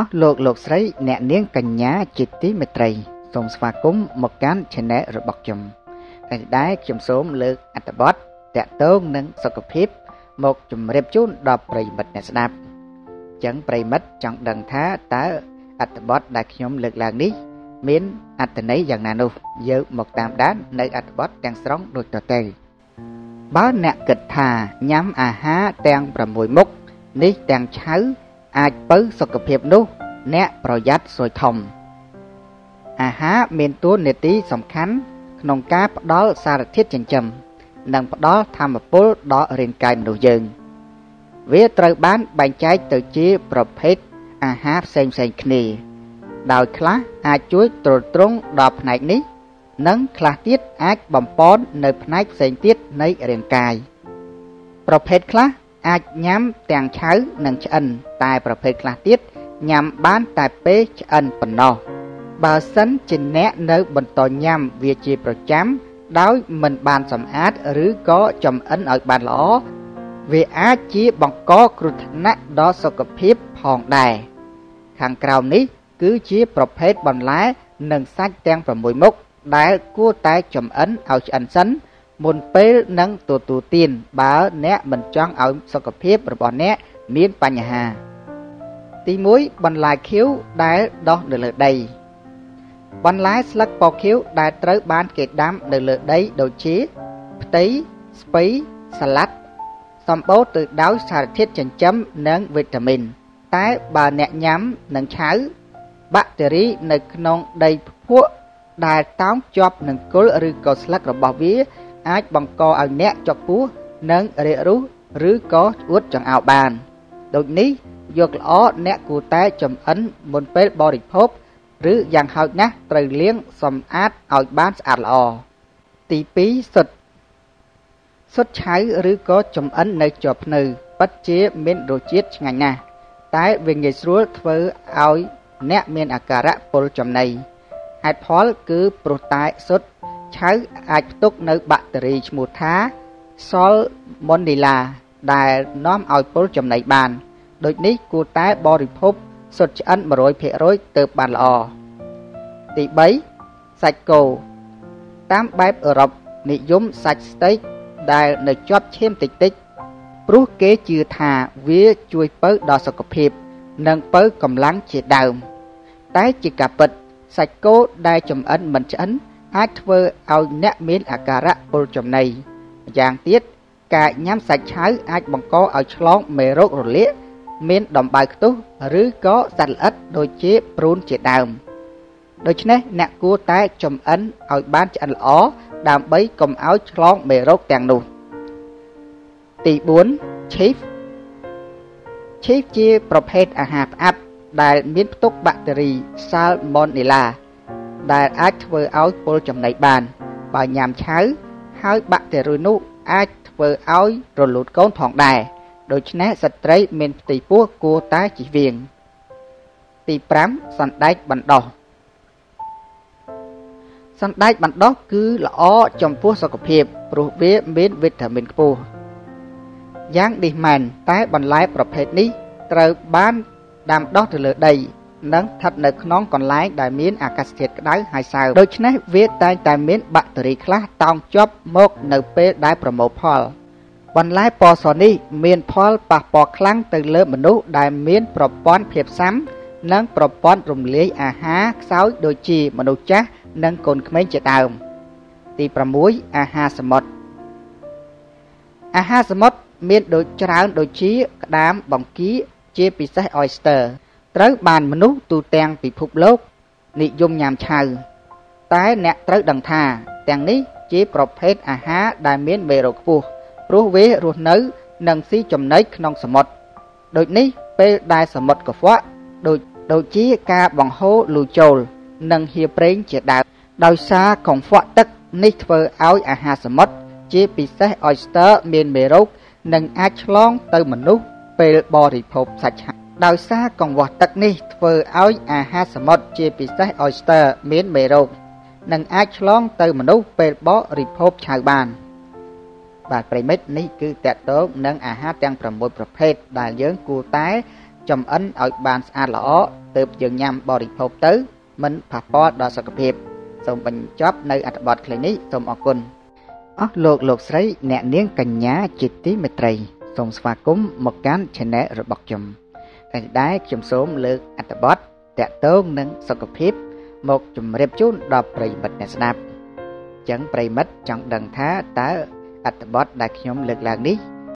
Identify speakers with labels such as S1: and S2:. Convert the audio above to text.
S1: អស់លោកលោកស្រីអ្នកនាងកញ្ញាជាទីមេត្រីសូមស្វាគមន៍មកកាន់ Channel របស់ខ្ញុំតែដែរខ្ញុំសូមលើកអត្ថបទតកតងនឹងសុខភាព មកជម្រាបជូនដល់ប្រិយមិត្តអ្នកស្ដាប់ចឹងប្រិយមិត្តចង់ដឹងថាតើអត្ថបទដែលខ្ញុំលើកឡើងនេះ មានអត្ថន័យយ៉ាងណានោះយើងមកតាមដាននៅអត្ថបទទាំងស្រុងដូចតទៅបើអ្នកគិតថាញ៉ាំអាហារទាំង6មុខនេះទាំងឆៅ អាចបើសុខភាពនោះ អ្នកប្រយ័ត្នសួយធំអាហារមានតួនាទីសំខាន់ក្នុងការផ្ដល់សារធាតុចិញ្ចឹមនិងផ្ដល់ធម្មពលដល់រាងកាយមនុស្សយើង វាត្រូវបានបែងចែកទៅជាប្រភេទអាហារផ្សេងផ្សេងគ្នា ដោយខ្លះអាចជួយទ្រទ្រង់ដល់ផ្នែកនេះ និងខ្លះទៀតអាចបំពន់នៅផ្នែកផ្សេងទៀតនៃរាងកាយប្រភេទខ្លះ អាចញ៉ាំទាំងឆៅនិងឆ្អិន តែប្រភេទខ្លះទៀតញ៉ាំបានតែពេលឆ្អិនប៉ុណ្ណោះបើសិនជាអ្នកនៅបន្តញ៉ាំវាជាប្រចាំដោយមិនបានសម្អាតឬក៏ចំអិនឲ្យបានល្អវាអាចជាបង្កគ្រោះថ្នាក់ដល់សុខភាពផងដែរខាងក្រោមនេះ គឺជាប្រភេទបន្លែនិងសាច់ទាំង6មុខដែលគួរតែចំអិនឲ្យឆ្អិនសិន មុនពេលនឹងទទួលទាន បើអ្នកមិនចង់ឲ្យសុខភាពរបស់អ្នកមានបញ្ហា ទី1បន្លែខៀវដែលដុះនៅលើដី បន្លែស្លឹកពណ៌ខៀវដែលត្រូវបានគេដាំនៅលើដីដូចជា ផ្ទៃស្ពៃសាឡាត់សម្បូរទៅដោយសារធាតុចិញ្ចឹមនិងវីតាមីនតែបើអ្នកញ៉ាំនឹងឆៅបាក់តេរីនៅក្នុងដីភក់ដែលតោងជាប់នឹងគល់ឬក៏ស្លឹករបស់វា អាចបង្កឲ្យអ្នកចុកពោះនិងរាករូសឬក៏ឆ្អួតចង្អោរបានដូចនេះយកល្អអ្នកគួរតែចំអិនមុនពេលបរិភោគឬយ៉ាងហោចណាស់ត្រូវលាងសម្អាតឲ្យបានស្អាតល្អទី2សុទ្ធសុទ្ធឆៅឬក៏ចំអិននៅជាប់ភ្នៅពិតជាមានរសជាតិឆ្ងាញ់ណាស់តែវាងាយស្រួលធ្វើឲ្យអ្នកមានអាការៈពុលចំណីហេតុផលគឺព្រោះតែសុទ្ធ ឆៅអាចផ្ទុកនៅបាក់តេរីឈ្មោះថា Salmonella ដែលនាំឲ្យពុលចំណីបានដូចនេះគួរតែបរិភោគសុទ្ធឆ្អិន100%ទើបបានល្អទី3សាច់គោតាមបែបអឺរ៉ុបនិយមសាច់ស្តេកដែលនៅជាប់ឈាមតិចតិចព្រោះគេជឿថាវាជួយពៅដល់សុខភាព និងពៅកម្លាំងជាដើម តែជាការពិតសាច់គោដែលចំអិនមិនឆ្អិន អាចធ្វើឲ្យអ្នកមានអាការៈពុលចំណីម្យ៉ាងទៀតការញ៉ាំសាច់ឆៅអាចបង្កឲ្យឆ្លងមេរោគរលាក មានដំបៅខ្ទុះឬក៏សត្វល្អិតដូចជាព្រូនជាដើមដូច្នេះអ្នកគួរតែចំអិនឲ្យបានឆ្អិនល្អដើម្បីកុំឲ្យឆ្លងមេរោគទាំងនោះទី4 Chief Chief ជាប្រភេទអាហារផ្អាប់ដែលមានផ្ទុកបាក់តេរី Salmonella ដែលអាចធ្វើឲ្យពុលចំណីបាន បើញ៉ាំឆៅហើយបាក់តេរីនោះអាចធ្វើឲ្យរលូតកូនផងដែរដូច្នេះស្ត្រីមានផ្ទៃពោះគួរតែជិះវៀងទី5សណ្ដែកបណ្ដោះសណ្ដែកបណ្ដោះគឺល្អចំពោះសុខភាពព្រោះវាមានវីតាមីនខ្ពស់យ៉ាងនេះមែនតែបន្លែប្រភេទនេះត្រូវបានដាំដុះទៅលើដី និងស្ថិតនៅក្នុងកន្លែងដែលមានអាកាសធាតុក្តៅហើយសើមដូច្នេះវាតែងតែមានបាក់តេរីខ្លះតោងជាប់មកនៅពេលដែលប្រមូលផលបន្លែពណ៌សនេះមានផលប៉ះពាល់ខ្លាំងទៅលើមនុស្សដែលមានប្រព័ន្ធភាពស៊ាំនិងប្រព័ន្ធរំលាយអាហារខ្សោយដូចជាមនុស្សចាស់និងកូនក្មេងជាដើមទី6អាហារសមុទ្រអាហារសមុទ្រមានដូចច្រើនដូចជា ក្តាមបង្គាជាពិសេស oyster ត្រូវបានមនុស្សទូទាំងពិភពលោកនិយមញ៉ាំឆៅតែអ្នកត្រូវដឹងថា ទាំងនេះជាប្រភេទអាហារដែលមានមេរោគខ្ពស់ព្រោះវារស់នៅនិងស៊ីចំណីក្នុងសមុទ្រដូចនេះពេលដែលសមុទ្រកខ្វក់ដូចដូចជាការបង្ហូរលូចូល និងហៀប្រេងជាដើមដោយសារកង្វក់ទឹកនេះធ្វើឲ្យអាហារសមុទ្រជាពិសេស oyster មានមេរោគនិងអាចឆ្លងទៅមនុស្សពេលបរិភោគសាច់ឆា ដោយសារកង្វះទឹកនេះធ្វើឲ្យអាហារសមុទ្រជាពិសេស oyster មានមេរោគនិងអាចឆ្លងទៅមនុស្សពេលបរិភោគឆៅបាន បាទប្រិមិត្តនេះគឺតកតងនឹងអាហារទាំង6ប្រភេទដែលយើងគួរតែចំអិនឲ្យបានស្អាតល្អទើបយើងញ៉ាំបរិភោគទៅ មិនប៉ះពាល់ដល់សុខភាពសូមបញ្ចប់នៅអត្ថបទខ្លីនេះសូមអរគុណអស់លោកលោកស្រី អ្នកនាងកញ្ញាជាទីមេត្រីសូមស្វាគមន៍មកកាន់ Channel របស់ខ្ញុំ តែដែរខ្ញុំសូមលើកអត្ថបទតកតងនឹងសុខភាព មកជម្រាបជូនដល់ប្រិយមិត្តអ្នកស្ដាប់ចឹងប្រិយមិត្តចង់ដឹងថាតើអត្ថបទដែលខ្ញុំលើកឡើងនេះ